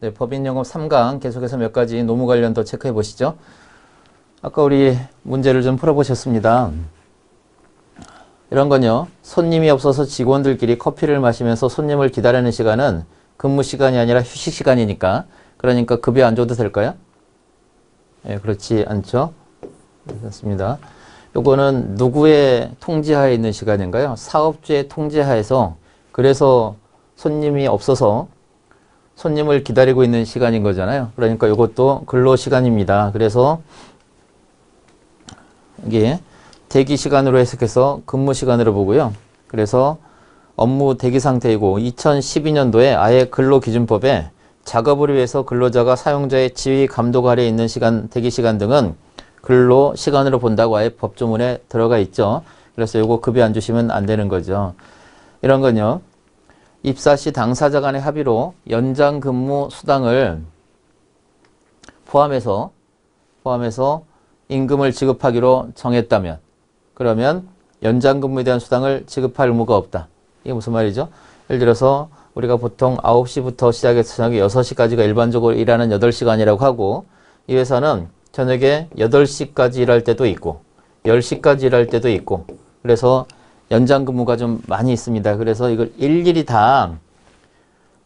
네, 법인 영업 3강 계속해서 몇 가지 노무 관련 더 체크해 보시죠. 아까 우리 문제를 좀 풀어보셨습니다. 이런 건요. 손님이 없어서 직원들끼리 커피를 마시면서 손님을 기다리는 시간은 근무 시간이 아니라 휴식 시간이니까 그러니까 급여 안 줘도 될까요? 예, 그렇지 않죠. 그렇습니다. 요거는 누구의 통제하에 있는 시간인가요? 사업주의 통제하에서 그래서 손님이 없어서 손님을 기다리고 있는 시간인 거잖아요. 그러니까 이것도 근로 시간입니다. 그래서 이게 대기 시간으로 해석해서 근무 시간으로 보고요. 그래서 업무 대기 상태이고 2012년도에 아예 근로기준법에 작업을 위해서 근로자가 사용자의 지휘 감독 아래에 있는 시간, 대기 시간 등은 근로 시간으로 본다고 아예 법조문에 들어가 있죠. 그래서 요거 급여 안 주시면 안 되는 거죠. 이런 건요. 입사 시 당사자 간의 합의로 연장 근무 수당을 포함해서 포함해서 임금을 지급하기로 정했다면 그러면 연장 근무에 대한 수당을 지급할 의무가 없다. 이게 무슨 말이죠? 예를 들어서 우리가 보통 9시부터 시작해서 저녁 6시까지가 일반적으로 일하는 8시간이라고 하고 이 회사는 저녁에 8시까지 일할 때도 있고 10시까지 일할 때도 있고 그래서 연장 근무가 좀 많이 있습니다. 그래서 이걸 일일이 다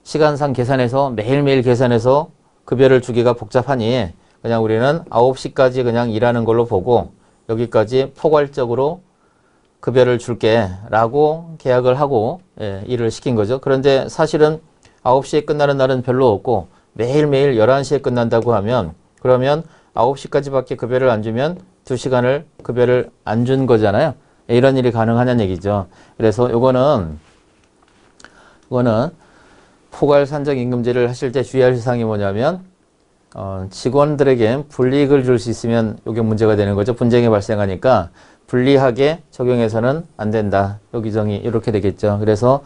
시간상 계산해서 매일매일 계산해서 급여를 주기가 복잡하니 그냥 우리는 9시까지 그냥 일하는 걸로 보고 여기까지 포괄적으로 급여를 줄게 라고 계약을 하고 예, 일을 시킨 거죠. 그런데 사실은 9시에 끝나는 날은 별로 없고 매일매일 11시에 끝난다고 하면 그러면 9시까지밖에 급여를 안 주면 2시간을 급여를 안 준 거잖아요. 예, 이런 일이 가능하냐는 얘기죠. 그래서 요거는 이거는 포괄 산정 임금제를 하실 때 주의할 사항이 뭐냐면 어, 직원들에게 불이익을 줄 수 있으면 이게 문제가 되는 거죠. 분쟁이 발생하니까 불리하게 적용해서는 안 된다. 요 규정이 이렇게 되겠죠. 그래서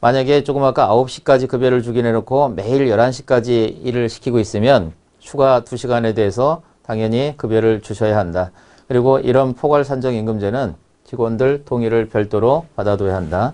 만약에 조금 아까 9시까지 급여를 주긴 해놓고 매일 11시까지 일을 시키고 있으면 추가 2시간에 대해서 당연히 급여를 주셔야 한다. 그리고 이런 포괄 산정 임금제는 직원들 동의를 별도로 받아둬야 한다.